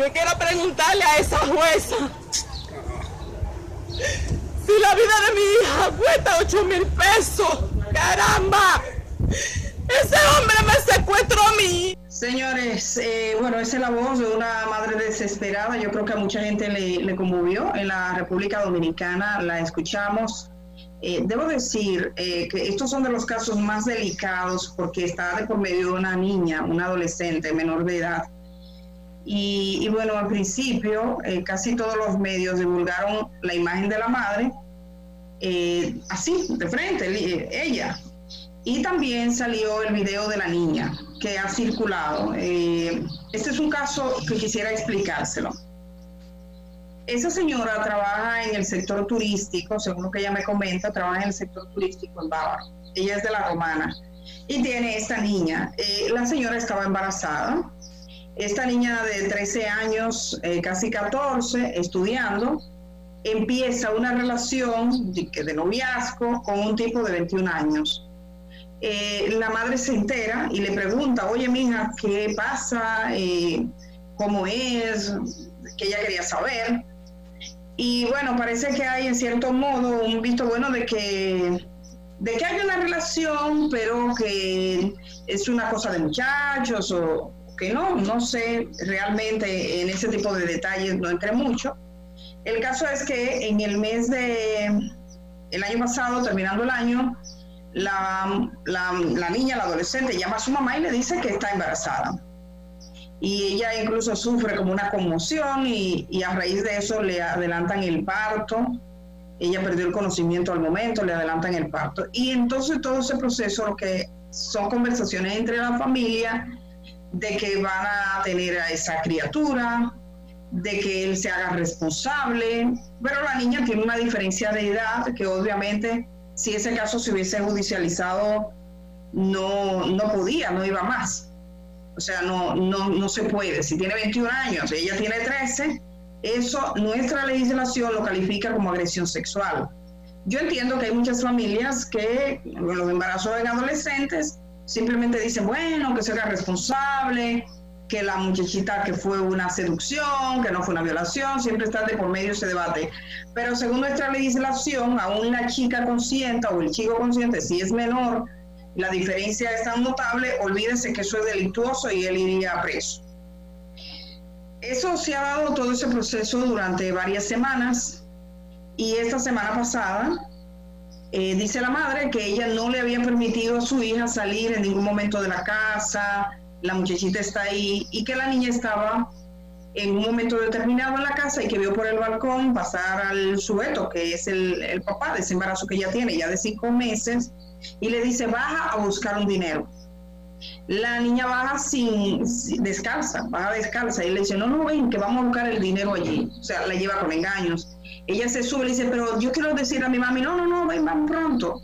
Yo quiero preguntarle a esa jueza si la vida de mi hija cuesta 8 mil pesos. ¡Caramba! Ese hombre me secuestró a mí. Señores, eh, bueno, esa es la voz de una madre desesperada. Yo creo que a mucha gente le, conmovió. En la República Dominicana la escuchamos. Eh, debo decir eh, que estos son de los casos más delicados porque está de por medio de una niña, una adolescente menor de edad. Y, bueno, al principio casi todos los medios divulgaron la imagen de la madre así, de frente, ella, y también salió el video de la niña que ha circulado. Eh, este es un caso que quisiera explicárselo. Esa señora trabaja en el sector turístico, según lo que ella me comenta, trabaja en el sector turístico en Bávaro. Ella es de la Romana y tiene esta niña. Eh, la señora estaba embarazada. Esta niña de 13 años, eh, casi 14, estudiando, empieza una relación de, de noviazgo con un tipo de 21 años eh, la madre se entera y le pregunta, oye, mija, ¿qué pasa? Eh, ¿Cómo es? Que ella quería saber. Y bueno, parece que hay en cierto modo un visto bueno de que, de que hay una relación, pero que es una cosa de muchachos o no, no sé realmente en ese tipo de detalles, no entré mucho. El caso es que en el mes de, el año pasado, terminando el año, la, la, niña, la adolescente, llama a su mamá y le dice que está embarazada. Y ella incluso sufre como una conmoción y a raíz de eso le adelantan el parto. Ella perdió el conocimiento al momento, le adelantan el parto. Y entonces todo ese proceso, lo que son conversaciones entre la familia, de que van a tener a esa criatura, de que él se haga responsable, pero la niña tiene una diferencia de edad que obviamente si ese caso se hubiese judicializado, no, no podía, no iba más. O sea, no, no, no se puede. Si tiene 21 años, ella tiene 13, eso nuestra legislación lo califica como agresión sexual. Yo entiendo que hay muchas familias que los embarazos en adolescentes simplemente dicen, bueno, que se haga responsable, que la muchachita que fue una seducción, que no fue una violación, siempre está de por medio ese debate. Pero según nuestra legislación, aún la chica consciente o el chico consciente, si es menor, la diferencia es tan notable, olvídese que eso es delictuoso y él iría preso. Eso se ha dado todo ese proceso durante varias semanas y esta semana pasada eh, dice la madre que ella no le había permitido a su hija salir en ningún momento de la casa, la muchachita está ahí y que la niña estaba en un momento determinado en la casa y que vio por el balcón pasar al sujeto, que es el, papá de ese embarazo que ella tiene, ya de cinco meses, y le dice, baja a buscar un dinero. La niña baja sin, descalza, baja descalza, y le dice, no, no, ven, que vamos a buscar el dinero allí. O sea, la lleva con engaños. Ella se sube y dice, pero yo quiero decir a mi mami, no, no, no, ven, vamos pronto.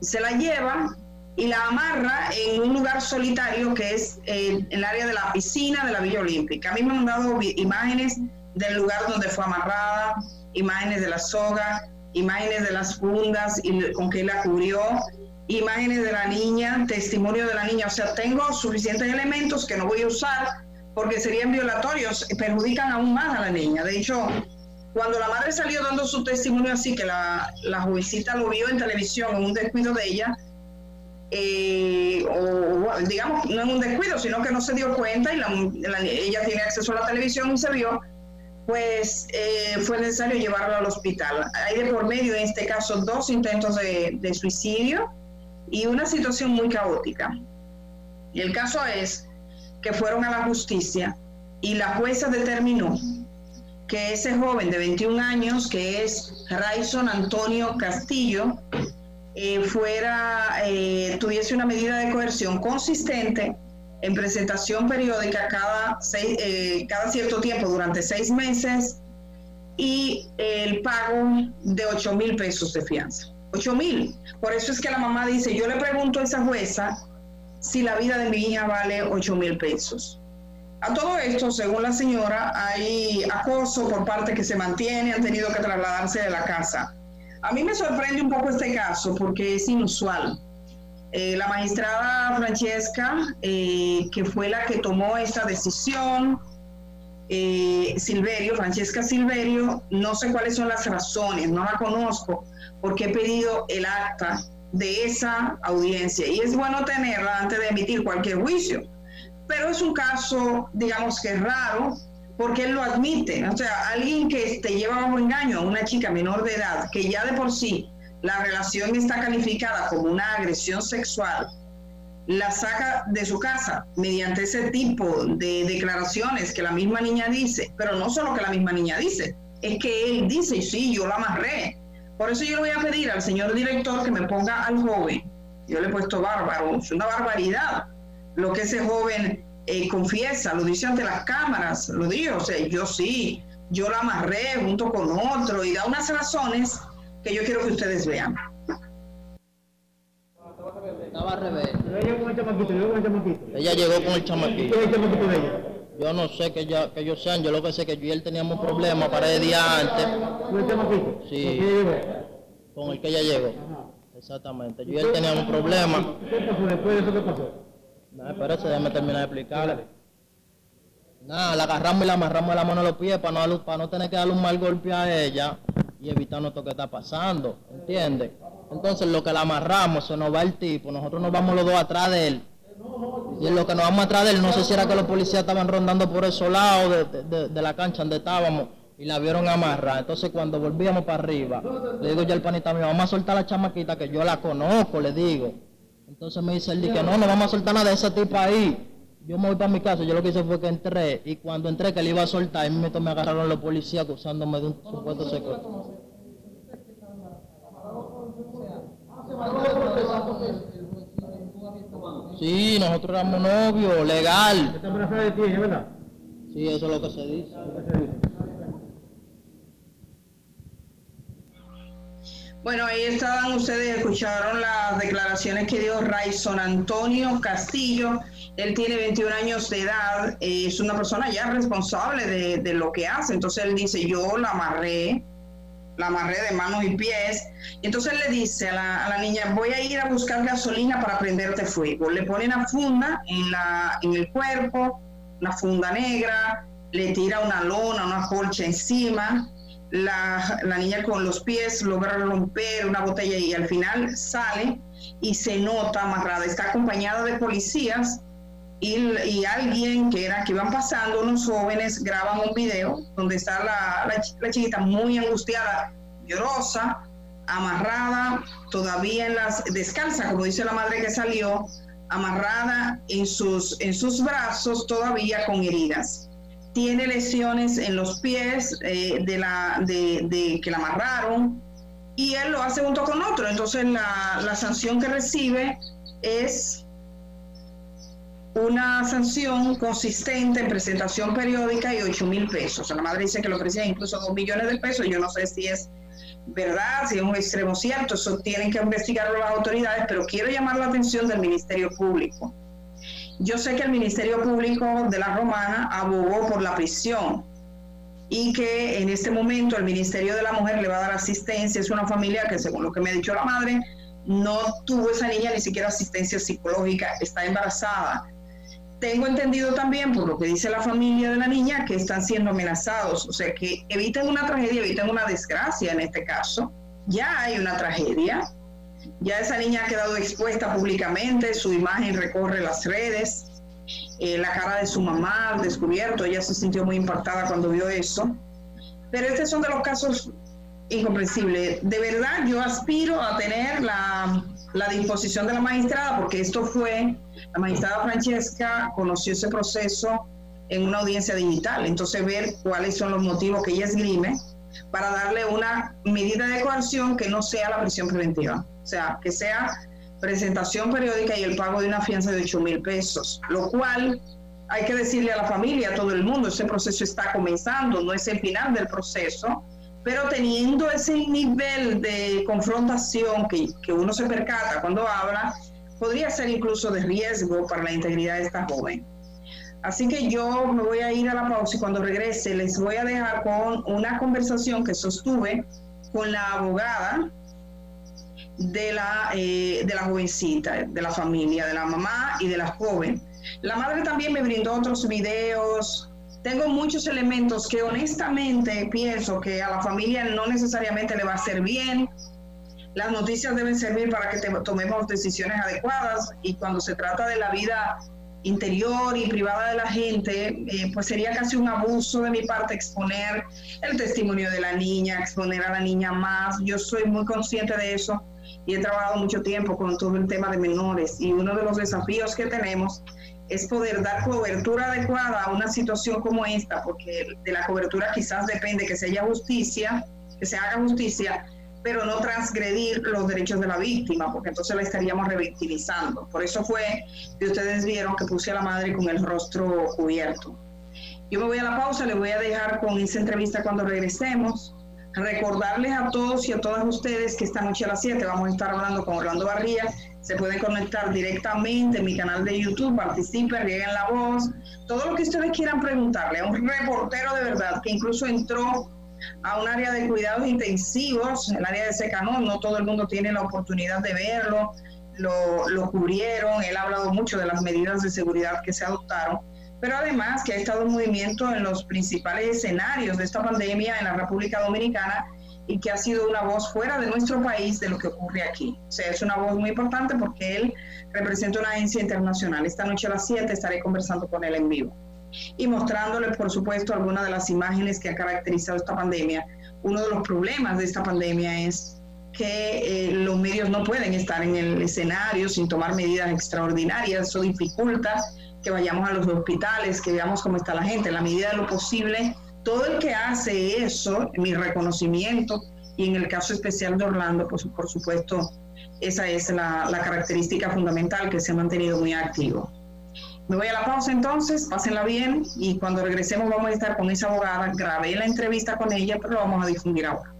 Se la lleva y la amarra en un lugar solitario que es eh, el área de la piscina de la Villa Olímpica. A mí me han dado imágenes del lugar donde fue amarrada, imágenes de la soga, imágenes de las fundas y con que la cubrió, imágenes de la niña, testimonio de la niña. O sea, tengo suficientes elementos que no voy a usar porque serían violatorios, perjudican aún más a la niña. De hecho, cuando la madre salió dando su testimonio así, que la, la jovencita lo vio en televisión, en un descuido de ella, eh, o digamos, no en un descuido, sino que no se dio cuenta y ella tiene acceso a la televisión y se vio, pues eh, fue necesario llevarla al hospital. Hay de por medio, en este caso, dos intentos de, de suicidio y una situación muy caótica. Y el caso es que fueron a la justicia y la jueza determinó que ese joven de 21 años, que es Rayson Antonio Castillo, eh, fuera, eh, tuviese una medida de coerción consistente en presentación periódica cada, seis, eh, cada cierto tiempo durante seis meses y el pago de 8 mil pesos de fianza. 8 mil. Por eso es que la mamá dice, yo le pregunto a esa jueza si la vida de mi hija vale 8 mil pesos. A todo esto, según la señora, hay acoso por parte que se mantiene, han tenido que trasladarse de la casa. A mí me sorprende un poco este caso porque es inusual. Eh, la magistrada Francesca, eh, que fue la que tomó esta decisión, eh, Silverio, Francesca Silverio, no sé cuáles son las razones, no la conozco, porque he pedido el acta de esa audiencia y es bueno tenerla antes de emitir cualquier juicio. Pero es un caso, digamos que raro, porque él lo admite. O sea, alguien que te lleva bajo engaño a una chica menor de edad, que ya de por sí la relación está calificada como una agresión sexual, la saca de su casa mediante ese tipo de declaraciones que la misma niña dice, pero no solo que la misma niña dice, es que él dice, sí, yo la amarré. Por eso yo le voy a pedir al señor director que me ponga al joven, yo le he puesto bárbaro, es una barbaridad lo que ese joven eh, confiesa, lo dice ante las cámaras, lo digo, o sea, yo sí, yo la amarré junto con otro y da unas razones que yo quiero que ustedes vean. Estaba al revés. Ella llegó con el chamaquito, llegó con el chamaquito. Ella llegó con el chamaquito. ¿Qué es el chamaquito de ella? Yo no sé que, ya, que ellos sean, yo lo que sé que yo y él teníamos problemas para el día antes. ¿Con el chamaquito? Sí. ¿Con el que ella llegó? Exactamente. Yo y él teníamos problemas. ¿Qué pasó después de eso qué pasó? No, espérate, déjame terminar de explicarle. Nada, la agarramos y la amarramos de la mano a los pies para no, para no tener que darle un mal golpe a ella y evitar esto que está pasando, ¿entiendes? Entonces lo que la amarramos, se nos va el tipo, nosotros nos vamos los dos atrás de él. Y en lo que nos vamos atrás de él, no sé si era que los policías estaban rondando por esos lados de, de, la cancha donde estábamos y la vieron amarrar. Entonces cuando volvíamos para arriba, le digo yo al panita mío, vamos a soltar a la chamaquita que yo la conozco, le digo. Entonces me dice él que no, no vamos a soltar nada de ese tipo ahí. Yo me voy para mi casa, yo lo que hice fue que entré y cuando entré que le iba a soltar, y me agarraron los policías acusándome de un supuesto secuestro. Sí, nosotros éramos novios, legal. Sí, eso es lo que se dice. Bueno, ahí estaban ustedes, escucharon las declaraciones que dio Rayson Antonio Castillo. Él tiene 21 años de edad, eh, es una persona ya responsable de, de, lo que hace. Entonces él dice, yo la amarré, la amarré de manos y pies. Y entonces le dice a la, a la, niña, voy a ir a buscar gasolina para prenderte fuego. Le pone una funda en, la, en el cuerpo, una funda negra, le tira una lona, una colcha encima. La, la niña con los pies logra romper una botella y al final sale y se nota amarrada. Está acompañada de policías y, alguien que era que iban pasando, unos jóvenes graban un video donde está la, la, la, chiquita muy angustiada, llorosa, amarrada, todavía en las descalza, como dice la madre que salió, amarrada en sus, en sus brazos, todavía con heridas. Tiene lesiones en los pies eh, de la, de, que la amarraron y él lo hace junto con otro. Entonces la, la sanción que recibe es una sanción consistente en presentación periódica y 8 mil pesos. La madre dice que le ofrecía incluso 2 millones de pesos. Yo no sé si es verdad, si es un extremo cierto. Eso tienen que investigarlo las autoridades, pero quiero llamar la atención del Ministerio Público. Yo sé que el Ministerio Público de la Romana abogó por la prisión y que en este momento el Ministerio de la Mujer le va a dar asistencia. Es una familia que, según lo que me ha dicho la madre, no tuvo esa niña ni siquiera asistencia psicológica, está embarazada tengo entendido también, por lo que dice la familia de la niña, que están siendo amenazados, o sea, que eviten una tragedia, eviten una desgracia en este caso. Ya hay una tragedia, ya esa niña ha quedado expuesta públicamente, su imagen recorre las redes, eh, la cara de su mamá descubierto, ella se sintió muy impactada cuando vio eso. Pero estos son de los casos incomprensibles. De verdad, yo aspiro a tener la, la disposición de la magistrada, porque esto fue la magistrada Francesca conoció ese proceso en una audiencia digital, entonces ver cuáles son los motivos que ella esgrime para darle una medida de coerción que no sea la prisión preventiva, o sea, que sea presentación periódica y el pago de una fianza de 8 mil pesos, lo cual hay que decirle a la familia, a todo el mundo, ese proceso está comenzando, no es el final del proceso, pero teniendo ese nivel de confrontación que, que uno se percata cuando habla, podría ser incluso de riesgo para la integridad de esta joven. Así que yo me voy a ir a la pausa y cuando regrese les voy a dejar con una conversación que sostuve con la abogada de la, eh, de la jovencita, de la familia, de la mamá y de la joven. La madre también me brindó otros videos, tengo muchos elementos que honestamente pienso que a la familia no necesariamente le va a hacer bien. Las noticias deben servir para que tomemos decisiones adecuadas y cuando se trata de la vida interior y privada de la gente, eh, pues sería casi un abuso de mi parte exponer el testimonio de la niña, exponer a la niña más. Yo soy muy consciente de eso y he trabajado mucho tiempo con todo el tema de menores y uno de los desafíos que tenemos es poder dar cobertura adecuada a una situación como esta, porque de la cobertura quizás depende que se haya justicia, que se haga justicia, pero no transgredir los derechos de la víctima, porque entonces la estaríamos revictimizando. Por eso fue que ustedes vieron que puse a la madre con el rostro cubierto. Yo me voy a la pausa, le voy a dejar con esa entrevista cuando regresemos. Recordarles a todos y a todas ustedes que esta noche a las 7 vamos a estar hablando con Orlando Barría. Se pueden conectar directamente en mi canal de YouTube, participen, rieguen la voz. Todo lo que ustedes quieran preguntarle a un reportero de verdad que incluso entró a un área de cuidados intensivos, el área de Secanón, no todo el mundo tiene la oportunidad de verlo, lo, lo cubrieron, él ha hablado mucho de las medidas de seguridad que se adoptaron, pero además que ha estado en movimiento en los principales escenarios de esta pandemia en la República Dominicana y que ha sido una voz fuera de nuestro país de lo que ocurre aquí. O sea, es una voz muy importante porque él representa una agencia internacional. Esta noche a las 7 estaré conversando con él en vivo y mostrándoles, por supuesto, algunas de las imágenes que ha caracterizado esta pandemia. Uno de los problemas de esta pandemia es que eh, los medios no pueden estar en el escenario sin tomar medidas extraordinarias. Eso dificulta que vayamos a los hospitales, que veamos cómo está la gente. En la medida de lo posible, todo el que hace eso, mi reconocimiento, y en el caso especial de Orlando, por supuesto, esa es la, la característica fundamental que se ha mantenido muy activo. Me voy a la pausa entonces, pásenla bien y cuando regresemos vamos a estar con esa abogada. Grabé la entrevista con ella, pero lo vamos a difundir ahora.